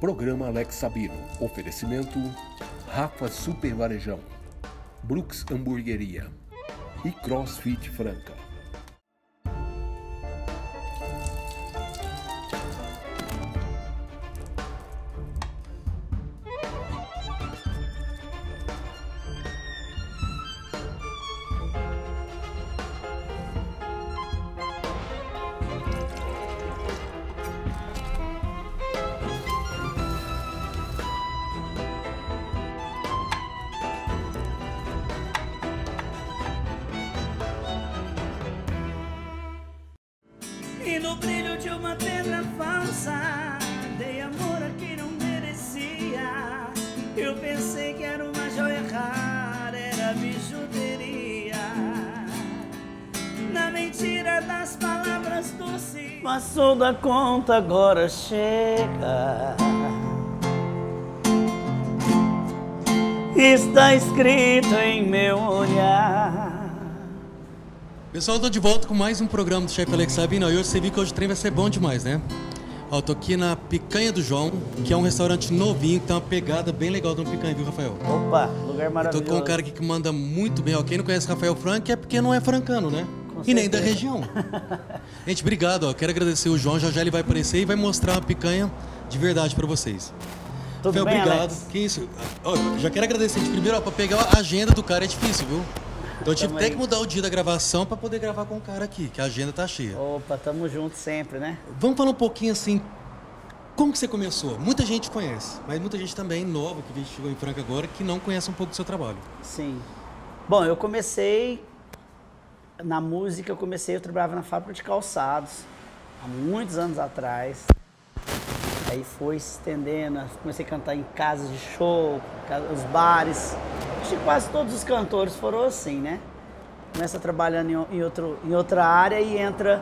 Programa Alex Sabino. Oferecimento Rafa Super Varejão, Brooks Hamburgueria e CrossFit Franca. Agora chega Está escrito em meu olhar Pessoal, eu tô de volta com mais um programa do Chefe Alex Sabino. E hoje você viu que hoje o trem vai ser bom demais, né? Ó, eu tô aqui na Picanha do João, que é um restaurante novinho, que tem uma pegada bem legal de um picanha, viu, Rafael? Opa, lugar Eu maravilhoso tô com um cara aqui que manda muito bem. Ó, quem não conhece Rafael Frank é porque não é francano, né? E nem da região. Gente, obrigado. Ó. Quero agradecer o João. Já já ele vai aparecer e vai mostrar uma picanha de verdade pra vocês. Tudo Rafael, bem, obrigado. Alex? Que isso? Ó, já quero agradecer de primeiro, ó, pra pegar a agenda do cara é difícil, viu? Então eu tive até que mudar o dia da gravação pra poder gravar com o cara aqui, que a agenda tá cheia. Opa, tamo junto sempre, né? Vamos falar um pouquinho assim, como que você começou? Muita gente conhece, mas muita gente também nova, que chegou em Franca agora, que não conhece um pouco do seu trabalho. Sim. Bom, eu comecei na música, eu comecei, eu trabalhava na fábrica de calçados há muitos anos atrás. Aí foi se estendendo, comecei a cantar em casas de show, os bares. Acho que quase todos os cantores foram assim, né? Começa trabalhando em, outro, em outra área e entra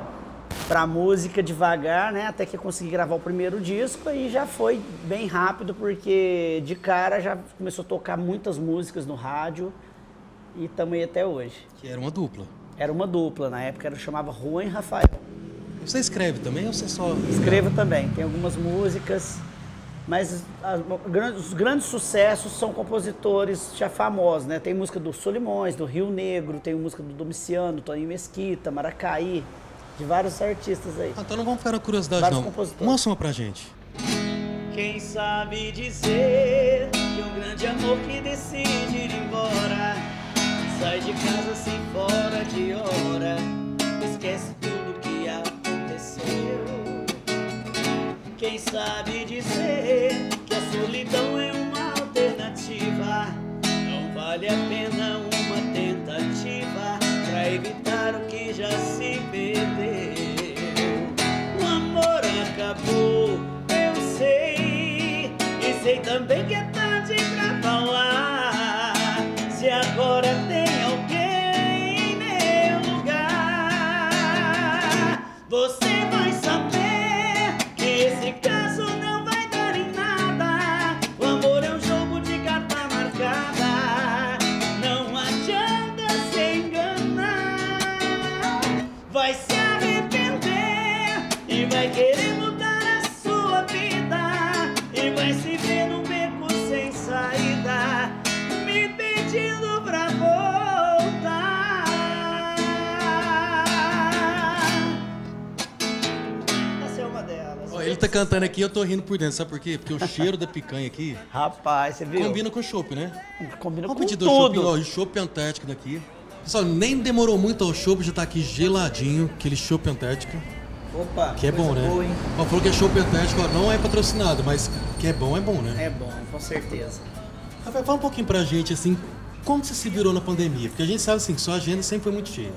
pra música devagar, né? Até que consegui gravar o primeiro disco e já foi bem rápido, porque de cara já começou a tocar muitas músicas no rádio e aí até hoje. Que era uma dupla. Era uma dupla, na época era, chamava Juan e Rafael. Você escreve também ou você só. Escrevo também, tem algumas músicas, mas as- os grandes sucessos são compositores já famosos, né? Tem música do Solimões, do Rio Negro, tem música do Domiciano, Toninho Mesquita, Maracaí, de vários artistas aí. Ah, então não vamos ficar na curiosidade, Vários não. compositores. Mostra uma pra gente. Quem sabe dizer que um grande amor que decide ir embora sai de casa assim fora de hora, esquece tudo que aconteceu. Quem sabe dizer que a solidão é uma alternativa, não vale a pena uma tentativa pra evitar o que já se perdeu. O amor acabou, eu sei. E sei também que é tarde pra falar. Cantando aqui eu tô rindo por dentro, sabe por quê? Porque o cheiro da picanha aqui Rapaz, você viu? combina com o chopp, né? Combina Vamos com pedir do chopp, ó, o chopp antártico daqui. Pessoal, nem demorou muito, ó, o chopp já tá aqui geladinho, aquele chopp antártico. Opa, Que é bom, né? boa, hein? Ó, falou que é chopp antártico, ó, não é patrocinado, mas que é bom, é bom, né? É bom, com certeza. Rafael, fala um pouquinho pra gente, assim, como você se virou na pandemia? Porque a gente sabe, assim, que sua agenda sempre foi muito cheia.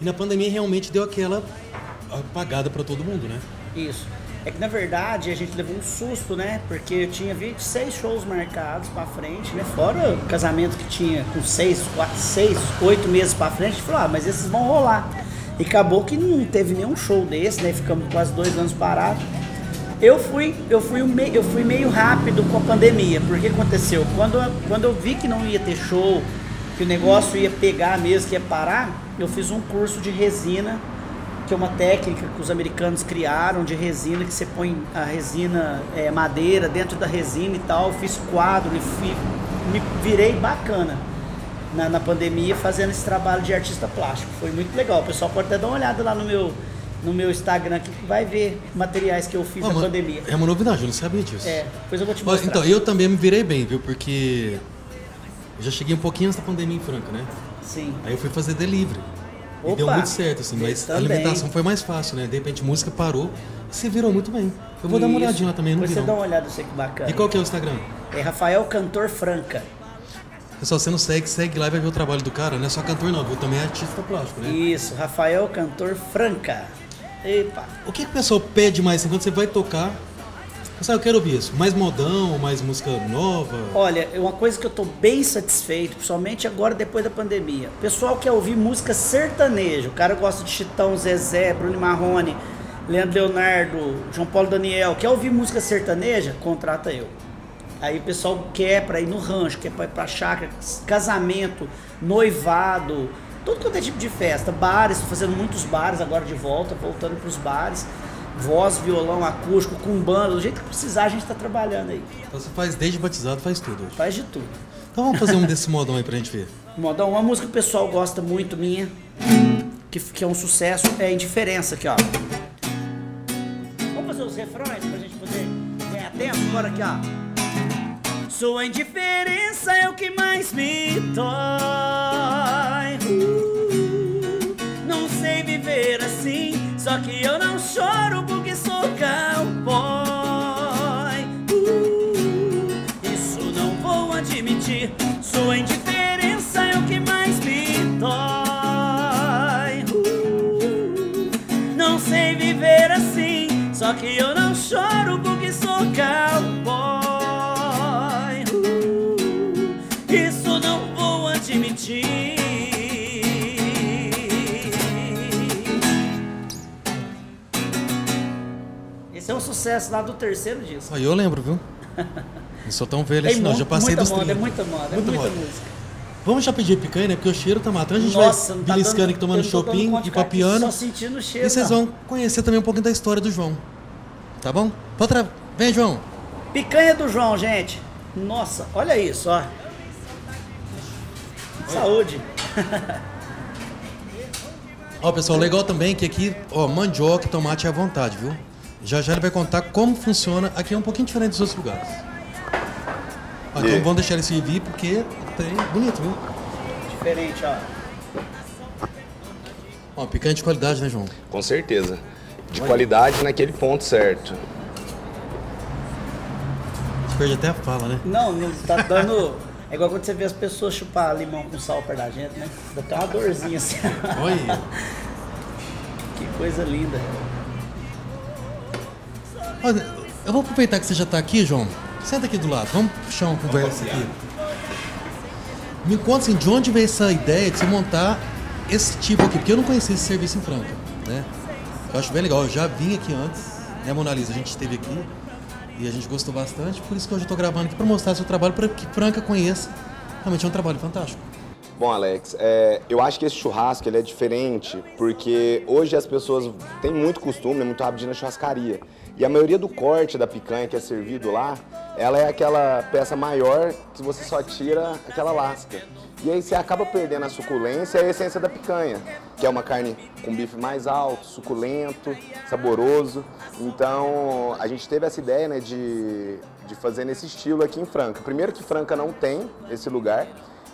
E na pandemia realmente deu aquela apagada pra todo mundo, né? Isso. É que na verdade a gente levou um susto, né? Porque eu tinha 26 shows marcados pra frente, né? Fora o casamento que tinha com 6, 4, 6, 8 meses pra frente, a gente falou, ah, mas esses vão rolar. E acabou que não teve nenhum show desse, né? Ficamos quase dois anos parados. Eu fui, eu fui, um mei- eu fui meio rápido com a pandemia, porque aconteceu? Quando, quando eu vi que não ia ter show, que o negócio ia pegar mesmo, que ia parar, eu fiz um curso de resina que é uma técnica que os americanos criaram de resina, que você põe a resina, é, madeira dentro da resina e tal. Fiz quadro, me, fi- me virei bacana na, na pandemia fazendo esse trabalho de artista plástico. Foi muito legal. O pessoal pode até dar uma olhada lá no meu, no meu Instagram aqui, que vai ver materiais que eu fiz na pandemia. É uma novidade, eu não sabia disso. É, depois eu vou te mostrar. Então, eu também me virei bem, viu? Porque eu já cheguei um pouquinho antes da pandemia em Franca, né? Sim. Aí eu fui fazer delivery. E deu Opa! muito certo, assim, mas Também. a alimentação foi mais fácil, né? De repente música parou e se virou muito bem. Eu vou dar uma Isso. olhadinha lá também, não você dá uma olhada, eu sei que bacana. E qual que é o Instagram? É Rafael Cantor Franca. Pessoal, você não segue, segue lá e vai ver o trabalho do cara. Não é só cantor não, viu? Também é artista plástico, né? Isso, Rafael Cantor Franca. Epa. O que, que o pessoal pede mais assim, quando você vai tocar? Pessoal, eu quero ouvir isso. Mais modão, mais música nova. Olha, é uma coisa que eu tô bem satisfeito, principalmente agora depois da pandemia. O pessoal quer ouvir música sertaneja. O cara gosta de Chitão, Zezé, Bruno Marrone, Leandro Leonardo, João Paulo Daniel. Quer ouvir música sertaneja? Contrata eu. Aí o pessoal quer pra ir no rancho, quer pra ir pra chácara, casamento, noivado, tudo quanto é tipo de festa. Bares, fazendo muitos bares agora de volta, voltando pros bares. Voz, violão, acústico, com banda, do jeito que precisar a gente tá trabalhando aí. Então você faz desde batizado, faz tudo hoje. Faz de tudo. Então vamos fazer um desse modão aí pra gente ver. Modão, uma música que o pessoal gosta muito minha, que, que é um sucesso, é Indiferença aqui, ó. Vamos fazer os refrões pra gente poder ganhar tempo? Bora aqui, ó. Sua indiferença é o que mais me dói. Uh, não sei viver assim, só que eu não choro porque sou cowboy. Uh, isso não vou admitir. Sua indiferença é o que mais me dói. Uh, não sei viver assim, só que eu sucesso lá do terceiro disco. Aí eu lembro, viu? Não sou tão velho assim, Tem não. Já passei muita dos moda, 30. é muita moda, é Muita muita moda. música. Vamos já pedir picanha, né? Porque o cheiro tá matando. A gente Nossa, vai tá beliscando dando- aqui, tomando shopping e papiando. Só sentindo o cheiro. E vocês vão conhecer também um pouquinho da história do João. Tá bom? Pode tra... Vem, João. Picanha do João, gente. Nossa, olha isso, ó. Saúde. Ó, pessoal, legal também que aqui, ó, mandioca e tomate é à vontade, viu? Já já ele vai contar como funciona. Aqui é um pouquinho diferente dos outros lugares. Ó, então vamos deixar ele servir porque tem bonito, viu? Diferente, ó. Ó, picanha de qualidade, né, João? Com certeza. De qualidade naquele ponto certo. Você perde até a fala, né? Não, não tá dando. É igual quando você vê as pessoas chupar limão com sal perto da gente, né? Dá até uma dorzinha assim. Olha. que coisa linda. Olha, eu vou aproveitar que você já tá aqui, João. Senta aqui do lado, vamos puxar uma conversa aqui. Me conta assim, de onde veio essa ideia de você montar esse tipo aqui? Porque eu não conhecia esse serviço em Franca, né? Eu acho bem legal, eu já vim aqui antes, né, Mona Lisa? A gente esteve aqui e a gente gostou bastante, por isso que hoje eu tô gravando aqui para mostrar seu trabalho, para que Franca conheça. Realmente é um trabalho fantástico. Bom, Alex, é, eu acho que esse churrasco ele é diferente porque hoje as pessoas têm muito costume, né, muito hábito de ir na churrascaria. E a maioria do corte da picanha que é servido lá, ela é aquela peça maior que você só tira aquela lasca. E aí você acaba perdendo a suculência e a essência da picanha, que é uma carne com bife mais alto, suculento, saboroso. Então a gente teve essa ideia né, de, de fazer nesse estilo aqui em Franca. Primeiro que Franca não tem esse lugar.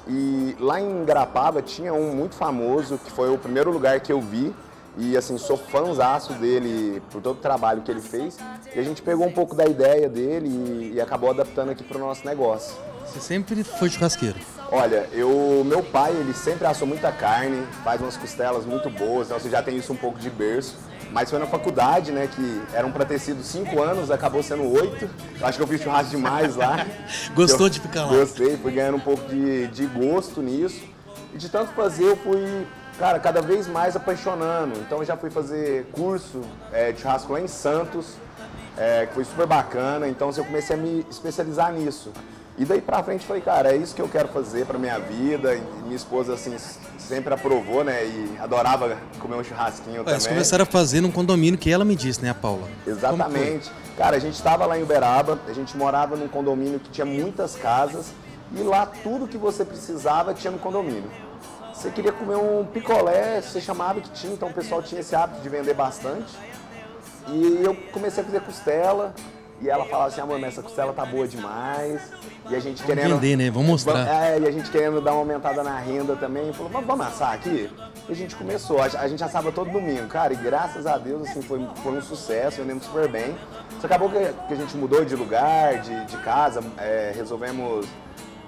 E lá em Garapava tinha um muito famoso, que foi o primeiro lugar que eu vi. E assim, sou fãzaço dele por todo o trabalho que ele fez. E a gente pegou um pouco da ideia dele e, e acabou adaptando aqui para o nosso negócio. Você sempre foi churrasqueiro. Olha, eu, meu pai, ele sempre assou muita carne, faz umas costelas muito boas, então você já tem isso um pouco de berço. Mas foi na faculdade, né, que eram para ter sido cinco anos, acabou sendo oito. Acho que eu fiz churrasco demais lá. Gostou Eu de ficar lá? Gostei, fui ganhando um pouco de, de gosto nisso. E de tanto fazer, eu fui, cara, cada vez mais apaixonando. Então eu já fui fazer curso é, de churrasco lá em Santos, é, que foi super bacana. Então assim, eu comecei a me especializar nisso. E daí pra frente falei, cara, é isso que eu quero fazer pra minha vida. E minha esposa, assim, sempre aprovou, né? E adorava comer um churrasquinho também. Eles começaram a fazer num condomínio que ela me disse, né, a Paula? Exatamente. Cara, a gente estava lá em Uberaba, a gente morava num condomínio que tinha muitas casas e lá tudo que você precisava tinha no condomínio. Você queria comer um picolé, você chamava que tinha, então o pessoal tinha esse hábito de vender bastante. E eu comecei a fazer costela e ela falava assim, amor, essa costela tá boa demais. E a gente querendo. vender, né? Vamos mostrar. É, e a gente querendo dar uma aumentada na renda também. Falou, "Vamos- vamos assar aqui? E a gente começou. A gente assava todo domingo, cara, e graças a Deus, assim, foi, foi um sucesso, vendemos super bem. Só acabou que, que a gente mudou de lugar, de, de casa, é, resolvemos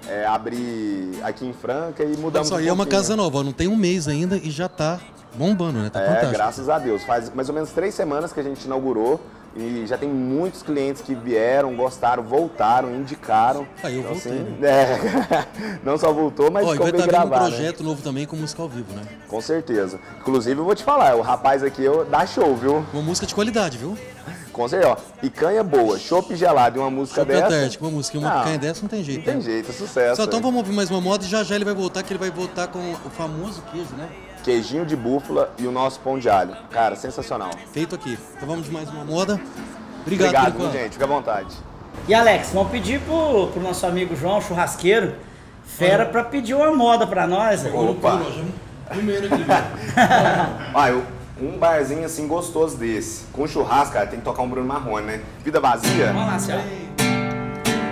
é, abrir aqui em Franca e mudamos Só um aí é uma casa nova, não tem um mês ainda e já tá bombando, né? Tá É, fantástico. graças a Deus. Faz mais ou menos três semanas que a gente inaugurou e já tem muitos clientes que vieram, gostaram, voltaram, indicaram. Ah, eu Então, voltei, assim, é, não só voltou, mas e ficou vai estar um né? projeto novo também com música ao vivo, né? Com certeza. Inclusive, eu vou te falar, o rapaz aqui eu, dá show, viu? Uma música de qualidade, viu? Com certeza, ó. Picanha boa, chopp gelado e uma música Chopp dessa. Antártico, uma música e uma Não, picanha dessa não tem jeito, Não tem né? jeito, é sucesso. Só, então é. vamos ouvir mais uma moda e já já ele vai voltar, que ele vai voltar com o famoso queijo, né? Queijinho de búfala e o nosso pão de alho. Cara, sensacional. Feito aqui. Então vamos de mais uma moda. Obrigado, Obrigado, viu, gente. Fica à vontade. E Alex, vamos pedir pro, pro nosso amigo João, churrasqueiro, fera, pra pedir uma moda pra nós. Opa! Primeiro aqui? Ah, eu, um barzinho assim gostoso desse, com churrasco, cara, tem que tocar um Bruno Marrone, né? Vida vazia. Vamos lá, senhor.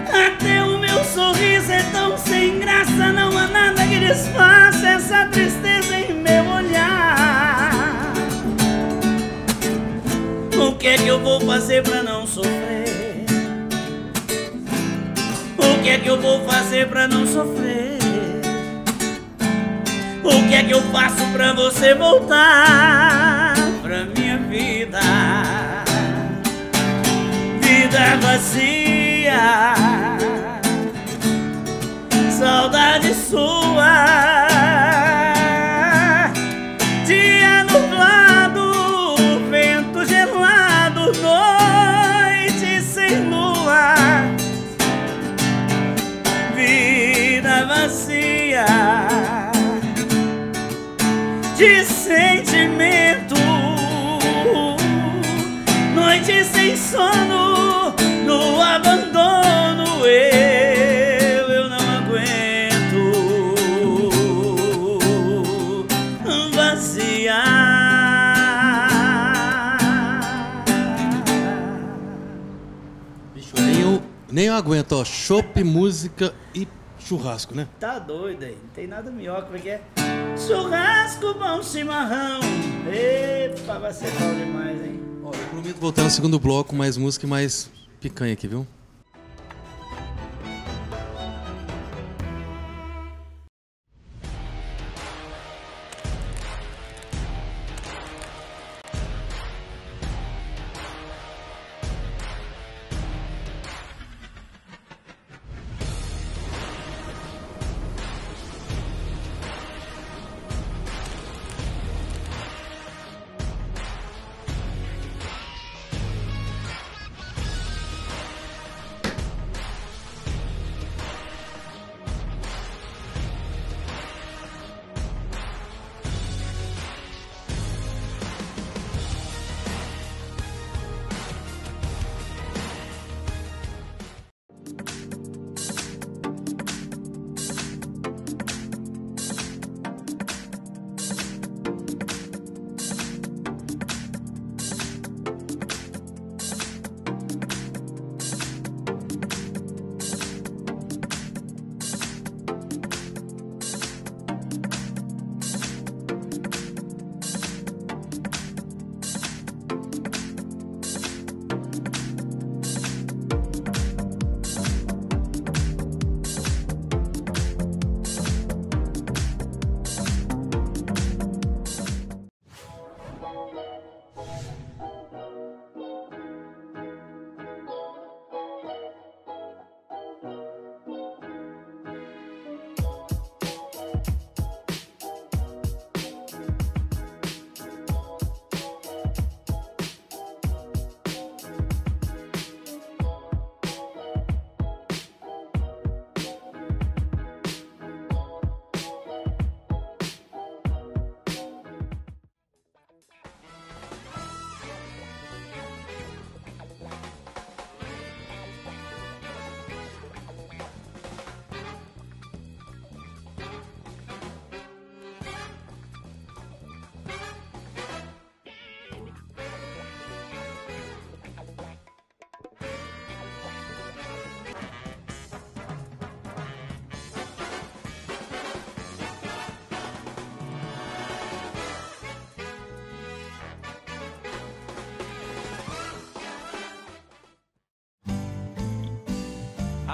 Até o meu sorriso é tão sem graça, não há nada que desfaça essa tristeza em meu olhar. O que é que eu vou fazer pra não sofrer? O que é que eu vou fazer pra não sofrer? O que é que eu faço pra você voltar pra minha vida? Vida vazia, saudade sua. Sono, no abandono eu, eu não aguento. Vazia. Bicho, nem eu, nem eu aguento, ó. Chopp, música e churrasco, né? Tá doido aí, não tem nada melhor que é churrasco, bom chimarrão. Epa, vai ser bom demais, hein? Ó, eu prometo voltar no segundo bloco, mais música e mais picanha aqui, viu?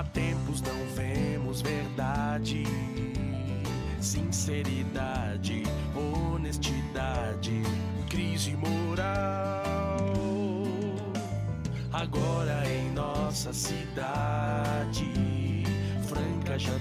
Há tempos não vemos verdade, sinceridade, honestidade, crise moral. Agora em nossa cidade, Franca já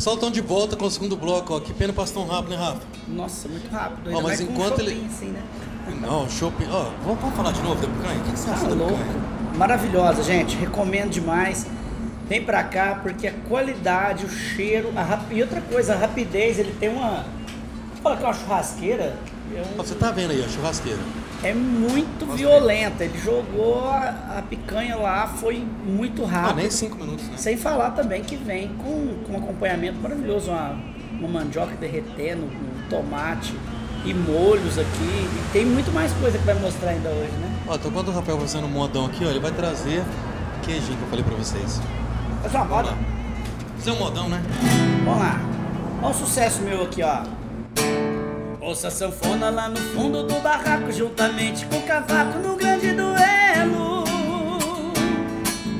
Pessoal, estão de volta com o segundo bloco. Ó. Que pena passar tão rápido, né, Rafa? Nossa, muito rápido. Ó, mas enquanto ele- assim, né? Não, shopping. Ó, vamos, vamos falar de novo da picanha? O que, que você acha Tá da louco. picanha? Maravilhosa, gente. Recomendo demais. Vem pra cá porque a qualidade, o cheiro, a rap... e outra coisa, a rapidez, ele tem uma. Fala que é uma churrasqueira. É, um- Ó, Você tá vendo aí, a churrasqueira. É muito violenta. Ele jogou a, a picanha lá, foi muito Ah, rápido. nem cinco minutos, né? Sem falar também que vem com, com um acompanhamento maravilhoso, uma, uma mandioca derretendo, um tomate e molhos aqui. E tem muito mais coisa que vai mostrar ainda hoje, né? Ó, então quando o Rafael fazendo um modão aqui, ó, ele vai trazer queijinho que eu falei pra vocês. Faz uma moda. Fazer um modão, né? Vamos lá. Olha o sucesso meu aqui, ó. Ouça a sanfona lá no fundo do barraco, juntamente com o cavaco no grande duelo.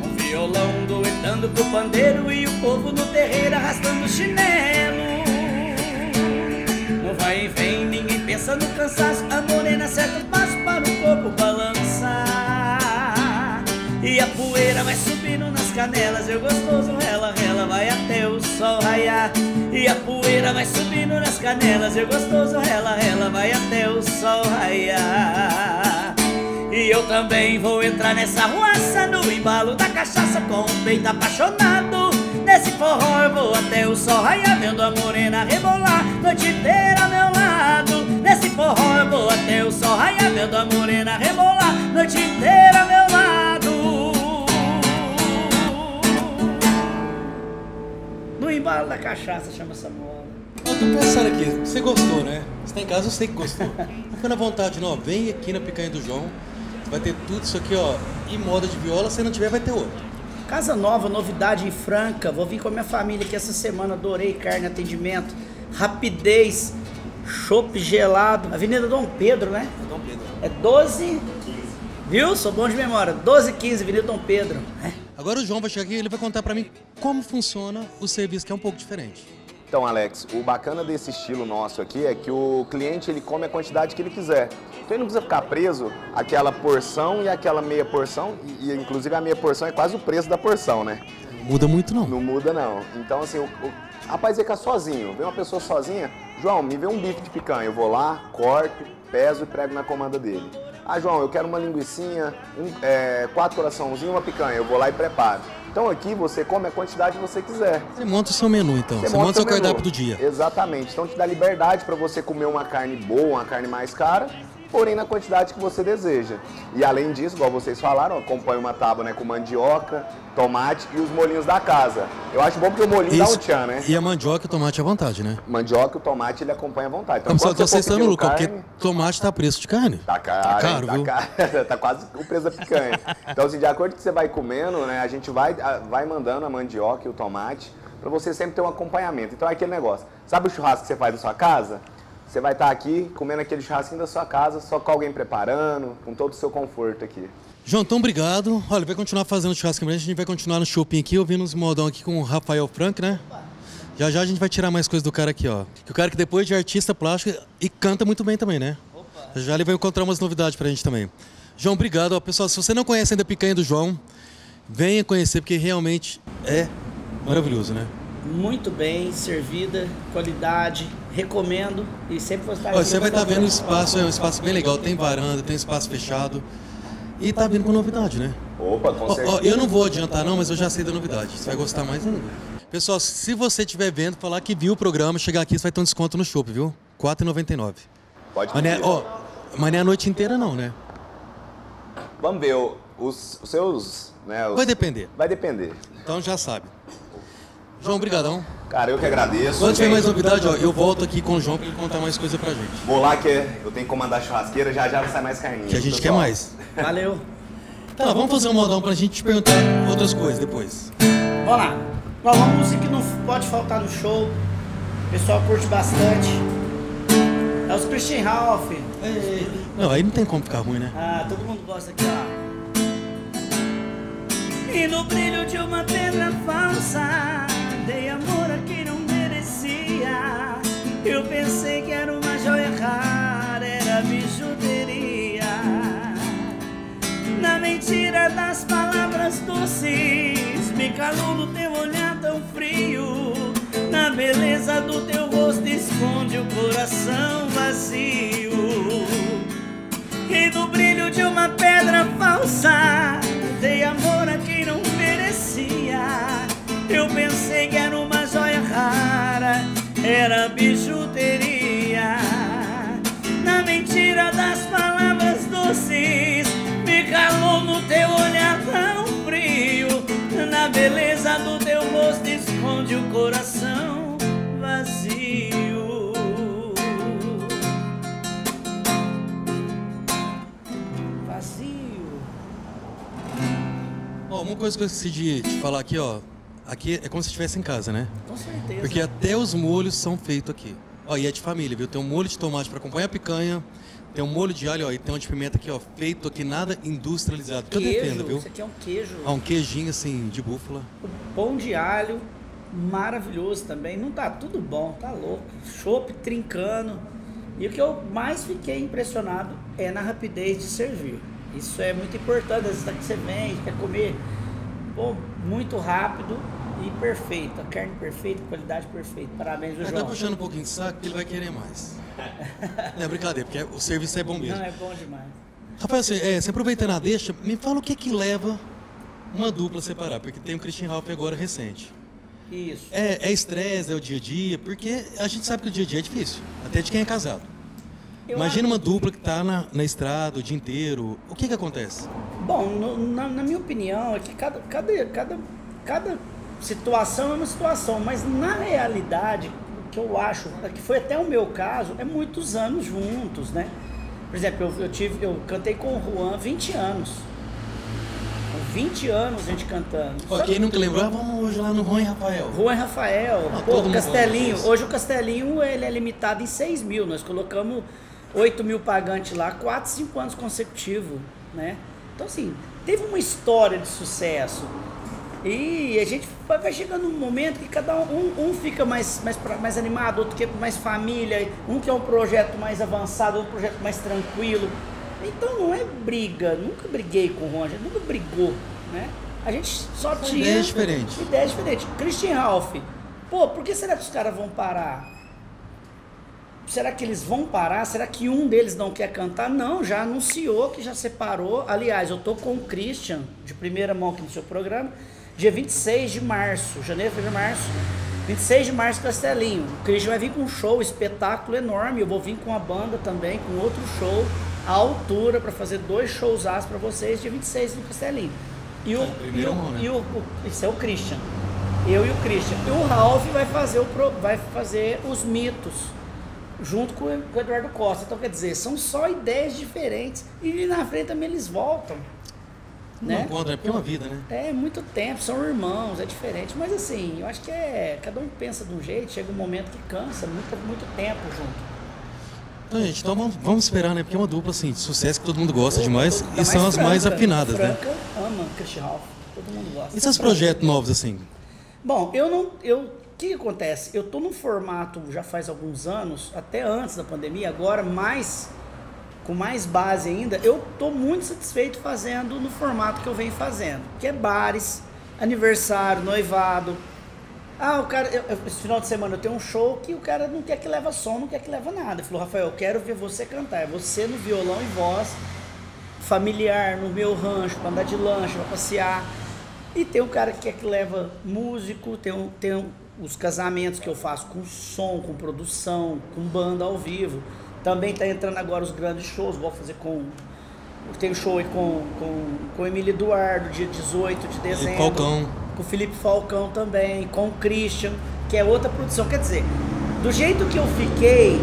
Um violão duetando com o pandeiro e o povo no terreiro arrastando o chinelo. No vai e vem, ninguém pensa no cansaço. A morena acerta o passo para o corpo balançar. E a poeira vai subindo nas canelas. Eu gostoso, rela, rela, vai até o sol raiar. E a poeira vai subindo nas canelas. Eu gostoso, rela, rela, vai até o sol raiar. E eu também vou entrar nessa ruaça no embalo da cachaça com o peito apaixonado. Nesse forró eu vou até o sol raiar, vendo a morena rebolar noite inteira ao meu lado. Nesse forró eu vou até o sol raiar, vendo a morena rebolar noite inteira ao meu lado. Embalo da cachaça chama essa moda. Eu tô pensando aqui, você gostou, né? Você tá em casa, eu sei que gostou. Fica na vontade, não. Vem aqui na picanha do João. Vai ter tudo isso aqui, ó. E moda de viola, se não tiver, vai ter outro. Casa nova, novidade em Franca. Vou vir com a minha família aqui essa semana. Adorei carne, atendimento, rapidez, chopp gelado. Avenida Dom Pedro, né? Dom Pedro. É 12. Viu? Sou bom de memória. 12 15, Avenida Dom Pedro. É. Agora o João vai chegar aqui e ele vai contar pra mim como funciona o serviço, que é um pouco diferente. Então, Alex, o bacana desse estilo nosso aqui é que o cliente ele come a quantidade que ele quiser. Então ele não precisa ficar preso àquela porção e àquela meia porção, e, e, inclusive a meia porção é quase o preço da porção, né? Não muda muito, não. Não muda não. Então assim, o, o rapaz fica sozinho, vê uma pessoa sozinha, João, me vê um bife de picanha, eu vou lá, corto, peso e prego na comanda dele. Ah, João, eu quero uma linguiçinha, um, é, quatro coraçãozinhos, uma picanha, eu vou lá e preparo. Então aqui você come a quantidade que você quiser. Você monta o seu menu, então. Você, monta o seu seu cardápio do dia. Exatamente. Então te dá liberdade para você comer uma carne boa, uma carne mais cara, porém na quantidade que você deseja. E além disso, igual vocês falaram, acompanha uma tábua né, com mandioca, tomate e os molhinhos da casa. Eu acho bom porque o molhinho dá um tchan, né? E a mandioca e o tomate à vontade, né? Mandioca, o tomate, ele acompanha à vontade. Então, quando tô pedindo Luca, porque carne, tomate tá preço de carne. Tá caro, Tá caro, tá viu? caro. tá quase o preço da picanha. Então, assim, de acordo com que você vai comendo, né, a gente vai, vai mandando a mandioca e o tomate pra você sempre ter um acompanhamento. Então é aquele negócio. Sabe o churrasco que você faz na sua casa? Você vai estar aqui comendo aquele churrasquinho da sua casa, só com alguém preparando, com todo o seu conforto aqui. João, então obrigado. Olha, vai continuar fazendo churrasco. A gente vai continuar no shopping aqui, ouvindo os modão aqui com o Rafael Frank, né? Já já a gente vai tirar mais coisas do cara aqui, ó. Que o cara que depois de artista plástico e canta muito bem também, né? Já já ele vai encontrar umas novidades pra gente também. João, obrigado. Ó, pessoal, se você não conhece ainda a picanha do João, venha conhecer, porque realmente é maravilhoso, né? Muito bem servida, qualidade, recomendo e sempre vou estar Ó, aqui você vai estar pra- vendo o espaço, é um espaço bem legal. Tem varanda, tem espaço fechado. E tá vindo com novidade, né? Opa, com certeza. ó, eu não vou adiantar não, mas eu já sei da novidade. Você vai gostar mais ainda. Pessoal, se você estiver vendo, falar que viu o programa, chegar aqui, você vai ter um desconto no shopping, viu? R$ 4,99. Pode é, pedir. ó, mas não é a noite inteira não, né? Vamos ver, os, os seus. Né, os- Vai depender. Vai depender. Então já sabe. João, brigadão. Cara, eu que agradeço. Quando tiver mais novidade, ó, eu volto aqui com o João pra ele contar mais coisa pra gente. Vou lá que eu tenho que comandar a churrasqueira, já já vai sair mais carninha. Que a gente quer pessoal. mais. Valeu. Tá, vamos fazer um modão pra gente te perguntar outras coisas depois. Vamos lá. Uma música que não pode faltar no show. O pessoal curte bastante. É os Christian Ralph. Não, aí não tem como ficar ruim, né? Ah, todo mundo gosta aqui, ó. E no brilho de uma pedra falsa, calou no teu olhar tão frio. Na beleza do teu rosto esconde o coração vazio. E no brilho de uma pedra falsa Dei amor a quem não merecia Eu pensei que era uma joia rara Era bijuteria Na mentira das palavras doces Me calou do teu rosto esconde o coração vazio vazio. Ó, uma coisa que eu esqueci de te falar aqui, ó. Aqui é como se estivesse em casa, né? Com certeza. Porque até os molhos são feitos aqui. Ó, e é de família, viu? Tem um molho de tomate para acompanhar a picanha, tem um molho de alho, ó, e tem um de pimenta aqui, ó, feito aqui, nada industrializado. Que eu queijo, defendo, viu? Isso aqui é um queijo. Ó, um queijinho assim de búfala. Pão de alho, maravilhoso também. Não tá tudo bom, tá louco. Chopp trincando. E o que eu mais fiquei impressionado é na rapidez de servir. Isso é muito importante. Às vezes que você vem, quer comer pô, muito rápido e perfeito. A carne perfeita, qualidade perfeita. Parabéns, viu, Mas tá João. puxando um pouquinho de saco que ele vai querer mais. Não é brincadeira, porque o serviço é bom mesmo. Não, é bom demais. Rafael, você, é, você aproveitando a deixa, me fala o que que leva uma dupla a separar, porque tem o Christian Ralph agora recente. Isso. É é estresse, é, o dia a dia, porque a gente sabe que o dia a dia é difícil, até de quem é casado. Eu Imagina uma dupla que tá na, na estrada o dia inteiro, o que que acontece? Bom, no- na, na minha opinião, é que cada, cada, cada, cada situação é uma situação, mas na realidade, o que eu acho, é que foi até o meu caso, é muitos anos juntos, né? Por exemplo, eu, eu tive, eu cantei com o Juan 20 anos. Com 20 anos a gente cantando. Ó, Só quem nunca lembrou, ah, vamos hoje lá no Juan e Rafael. Juan e Rafael, Ah, pô, Castelinho. Hoje o Castelinho ele é limitado em 6 mil. Nós colocamos 8 mil pagantes lá, 4, 5 anos consecutivos, né? Então assim, teve uma história de sucesso. E a gente vai chegando um momento que cada um, um fica mais, mais, mais animado, outro quer mais família, um quer um projeto mais avançado, outro projeto mais tranquilo. Então não é briga, nunca briguei com o Ron, gente nunca brigou, né? A gente só tinha ideias diferentes. ideias diferentes. Christian Ralph, pô, por que será que os caras vão parar? Será que eles vão parar? Será que um deles não quer cantar? Não, já anunciou que já separou. Aliás, eu tô com o Christian, de primeira mão aqui no seu programa, dia 26 de março, janeiro, fevereiro, março. 26 de março, Castelinho. O Christian vai vir com um show, um espetáculo enorme. Eu vou vir com a banda também, com outro show, à altura, para fazer dois shows para vocês, dia 26 no Castelinho. E o, É, e o- mão, né? e o- o- Isso é o Christian. Eu e o Christian. E o Ralph vai fazer, o, vai fazer os mitos junto com o Eduardo Costa. Então, quer dizer, são só ideias diferentes. E na frente também eles voltam. Não Né? conta, né? Porque é uma vida, né? É muito tempo, são irmãos, é diferente. Mas assim, eu acho que é. Cada um pensa de um jeito, chega um momento que cansa, muito, muito tempo junto. Então, gente, então vamos, vamos esperar, né? Porque é uma dupla, assim, de sucesso que todo mundo gosta demais e são as mais Franca. afinadas, né? Franca ama Christian Ralph. Todo mundo gosta. E seus projetos novos, assim? Bom, eu não. Eu, o que, que acontece? Eu tô num formato já faz alguns anos, até antes da pandemia, agora mais com mais base ainda, eu tô muito satisfeito fazendo no formato que eu venho fazendo, que é bares, aniversário, noivado. Ah, o cara, eu- esse final de semana eu tenho um show que o cara não quer que leva som, não quer que leva nada. Ele falou, Rafael, eu quero ver você cantar. É você no violão e voz, familiar, no meu rancho, pra andar de lancha, pra passear. E tem um cara que quer que leva músico, tem, um, tem um- os casamentos que eu faço com som, com produção, com banda ao vivo. Também tá entrando agora os grandes shows, vou fazer com. Tem um show aí com, com, com o Emílio Eduardo, dia 18 de dezembro. Falcão. Com o Felipe Falcão também, com o Christian, que é outra produção. Quer dizer, do jeito que eu fiquei,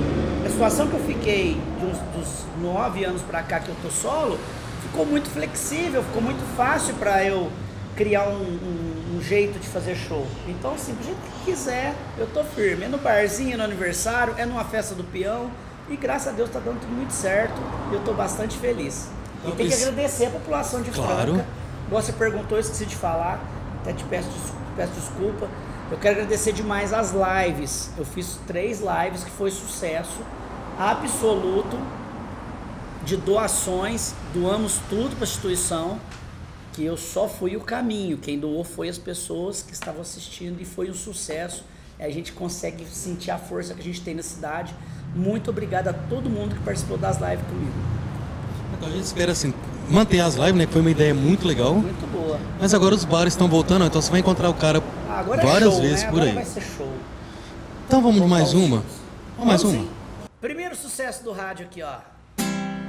a situação que eu fiquei de uns, dos nove anos pra cá que eu tô solo, ficou muito flexível, ficou muito fácil pra eu criar um, um- um jeito de fazer show. Então, assim, do jeito que quiser, eu tô firme. É no barzinho, é no aniversário, é numa festa do peão. E graças a Deus tá dando tudo muito certo. E eu tô bastante feliz. E tem que agradecer a população de Claro. Franca. Você perguntou, eu esqueci de falar. Até te peço, peço desculpa. Eu quero agradecer demais as lives. Eu fiz três lives que foi sucesso absoluto de doações. Doamos tudo para a instituição. Que eu só fui o caminho. Quem doou foi as pessoas que estavam assistindo e foi um sucesso. A gente consegue sentir a força que a gente tem na cidade. Muito obrigado a todo mundo que participou das lives comigo. Então a gente espera assim, manter as lives, né? Que foi uma ideia muito legal. Muito boa. Mas agora os bares estão voltando, então você vai encontrar o cara Ah, Agora várias é show, vezes né? por Agora aí. vai ser show. Então vamos mais uma? Vamos mais uma? sim. Primeiro sucesso do rádio aqui, ó.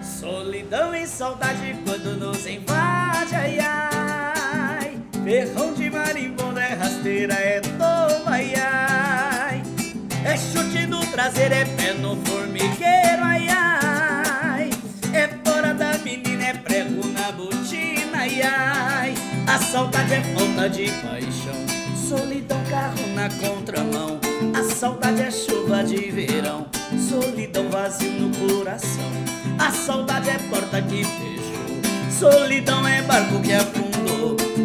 Solidão e saudade quando nos invade, ai ai. Ferrão de marimbondo é rasteira, é toma, ai ai. É chute no traseiro, é pé no formigueiro, ai ai. É fora da menina, é prego na botina, ai ai. A saudade é falta de paixão. Solidão, carro na contramão. A saudade é chuva de verão. Solidão, vazio no coração. A saudade é porta que fechou. Solidão é barco que afundou.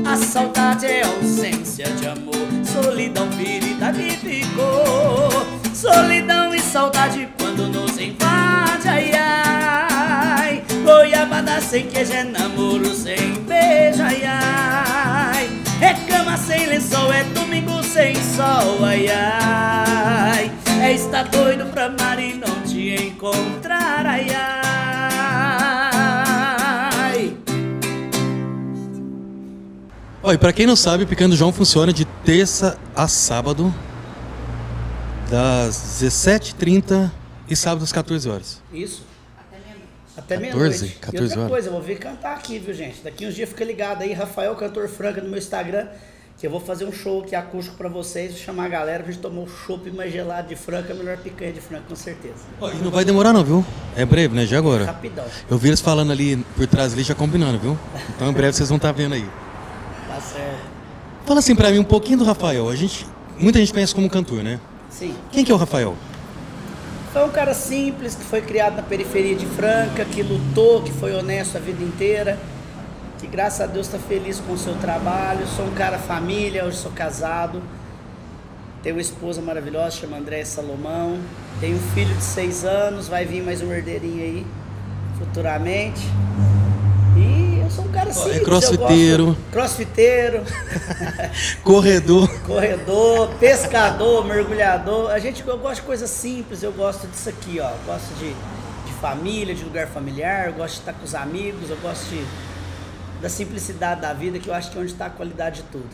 A saudade é ausência de amor. Solidão, ferida que ficou. Solidão e saudade quando nos invade. Ai, ai. Goiabada sem queijo é namoro sem beijo. Ai, ai. É cama sem lençol, é domingo sem sol. Ai, ai. É estar doido pra mar e não te encontrar. E pra quem não sabe, o Picando João funciona de terça a sábado, das 17h30 e sábado às 14 horas. Isso. Até 14, meia-noite. 14 e outra horas. coisa, eu vou vir cantar aqui, viu, gente? Daqui uns dias fica ligado aí, Rafael Cantor Franca no meu Instagram, que eu vou fazer um show aqui acústico pra vocês, vou chamar a galera pra gente tomar um chopp mais gelado de Franca, a melhor picanha de Franca, com certeza. E não vai demorar não, viu? É breve, né? Já agora. Rapidão. Eu vi eles falando ali por trás ali, já combinando, viu? Então em breve vocês vão estar vendo aí. Tá certo. Fala assim pra mim um pouquinho do Rafael. A gente, muita gente conhece como cantor, né? Sim. Quem que é o Rafael? Foi um cara simples, que foi criado na periferia de Franca, que lutou, que foi honesto a vida inteira, que graças a Deus está feliz com o seu trabalho. Sou um cara família, hoje sou casado. Tenho uma esposa maravilhosa, chama André Salomão. Tenho um filho de seis anos, vai vir mais um herdeirinho aí futuramente. Sou um cara simples. eu crossfiteiro. gosto- Crossfiteiro. Corredor. corredor, pescador, mergulhador. A gente eu gosto de coisas simples, eu gosto disso aqui, ó. Eu gosto de, de família, de lugar familiar, eu gosto de estar com os amigos, eu gosto de, da simplicidade da vida, que eu acho que é onde está a qualidade de tudo.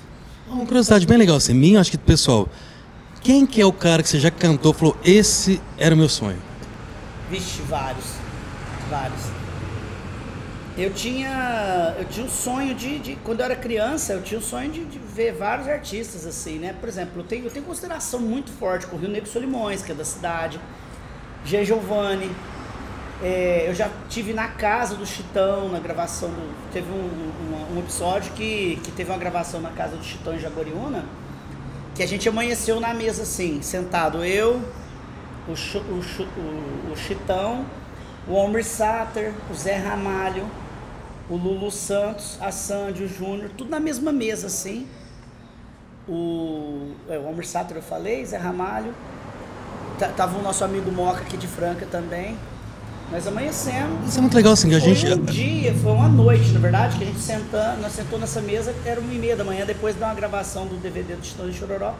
Uma curiosidade bem legal assim, minha, acho que pessoal. Quem que é o cara que você já cantou e falou, esse era o meu sonho? Vixe, vários. Vários. Eu tinha, eu tinha um sonho de, de- Quando eu era criança, eu tinha um sonho de, de ver vários artistas, assim, né? Por exemplo, eu tenho, eu tenho consideração muito forte com o Rio Negro Solimões, que é da cidade. Jean Giovanni. É, eu já tive na casa do Chitão, na gravação do. Teve um, um- um episódio que, que teve uma gravação na casa do Chitão em Jaguariúna, que a gente amanheceu na mesa assim, sentado eu, o, o, o, o Chitão, o Homer Sater, o Zé Ramalho, o Lulu Santos, a Sandy, o Júnior, tudo na mesma mesa assim. O, é, o Homer Sater eu falei, Zé Ramalho. Ta- Tava o nosso amigo Moca aqui de Franca também. Nós amanhecemos. Isso é muito legal, assim, que a Foi gente. um dia, foi uma noite, na verdade, que a gente senta, nós sentou nessa mesa, era uma e meia da manhã, depois de uma gravação do DVD do Titã de Chororó.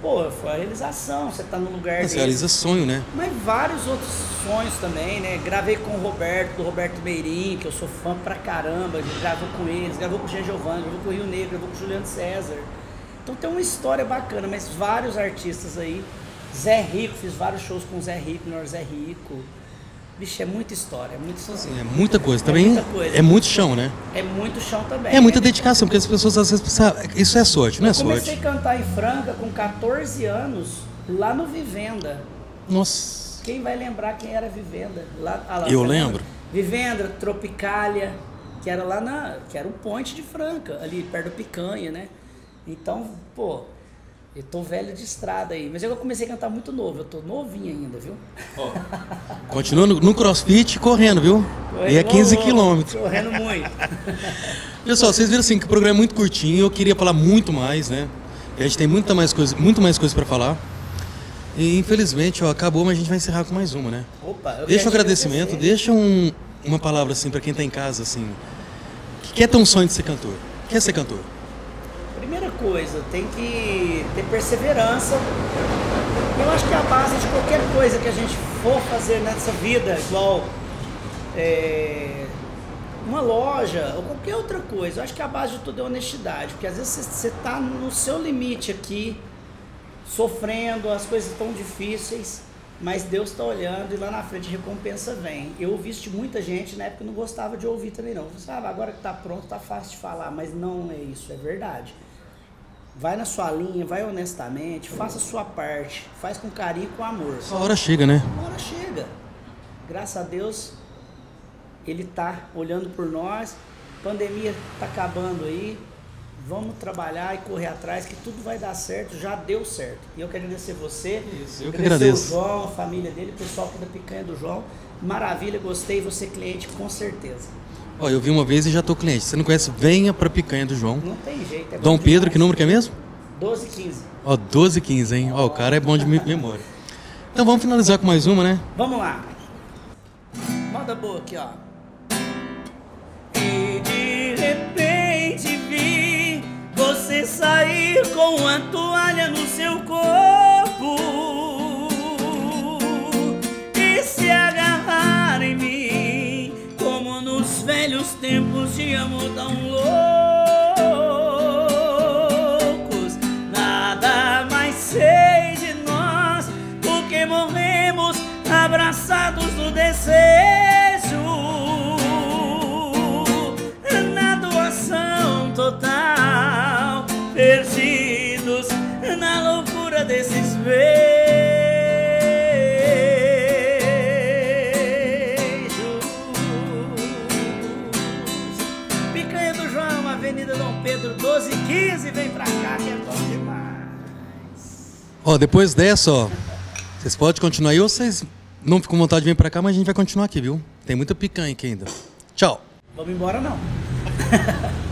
Pô, foi a realização, você tá num lugar Você realiza sonho, né? Mas vários outros sonhos também, né? Gravei com o Roberto, do Roberto Meirim, que eu sou fã pra caramba, a gente gravou com eles, gravou com o Jean Giovanni, gravou com o Rio Negro, gravou com o Juliano César. Então tem uma história bacana, mas vários artistas aí. Zé Rico, fiz vários shows com o Zé Rico, no Zé Rico. Vixe, é muita história, é muito, É muita coisa. Também muita coisa. é muito chão, né? é muito chão também. É muita dedicação, porque as pessoas às vezes pensam, "Ah, isso é sorte, não é Eu comecei sorte. a cantar em Franca com 14 anos, lá no Vivenda. Nossa. Quem vai lembrar quem era Vivenda? Lá, ah lá, Eu lembro. Vivenda, Tropicália, que era lá na. que era o Ponte de Franca, ali perto do Picanha, né? Então, pô, eu tô velho de estrada aí. Mas eu comecei a cantar muito novo, eu tô novinho ainda, viu? Continua no, no crossfit correndo, viu? E é Correndo 15 louco, quilômetros. Correndo muito. Pessoal, vocês viram assim que o programa é muito curtinho, eu queria falar muito mais, né? A gente tem muita mais coisa, muito mais coisa para falar. E infelizmente, ó, acabou, mas a gente vai encerrar com mais uma, né? Opa, eu Deixa um agradecimento, deixa um- uma palavra assim para quem tá em casa, assim. Que quer ter um sonho de ser cantor? Quer ser cantor? Primeira coisa, tem que ter perseverança. Eu acho que a base de qualquer coisa que a gente for fazer nessa vida, igual é, uma loja ou qualquer outra coisa, eu acho que a base de tudo é honestidade. Porque às vezes você- está no seu limite aqui, sofrendo, as coisas estão difíceis, mas Deus está olhando e lá na frente recompensa vem. Eu ouvi isso de muita gente, na época não gostava de ouvir também não. Eu falei, ah, agora que está pronto, está fácil de falar, mas não é isso, é verdade. Vai na sua linha, vai honestamente, faça a sua parte, faz com carinho e com amor. A hora chega, né? Uma hora chega. Graças a Deus, Ele tá olhando por nós. Pandemia tá acabando aí. Vamos trabalhar e correr atrás, que tudo vai dar certo. Já deu certo. E eu quero agradecer você. Isso, eu que agradecer agradeço. o João, a família dele, o pessoal aqui da Picanha do João. Maravilha, gostei. Você cliente, com certeza. Ó, eu vi uma vez e já tô cliente. Se não conhece, venha pra Picanha do João. Não tem jeito. É Dom Pedro, demais. que número que é mesmo? 12, 15. Ó, 12 15, hein? Ó, o cara é bom de me- memória. Então vamos finalizar com mais uma, né? Vamos lá. Moda boa aqui, ó. E de repente vi você sair com uma toalha no seu corpo tempos de amor tão loucos. Nada mais sei de nós, porque morremos abraçados no desejo. Ó, depois dessa, ó, vocês podem continuar aí ou vocês não ficam com vontade de vir pra cá, mas a gente vai continuar aqui, viu? Tem muita picanha aqui ainda. Tchau. Vamos embora não.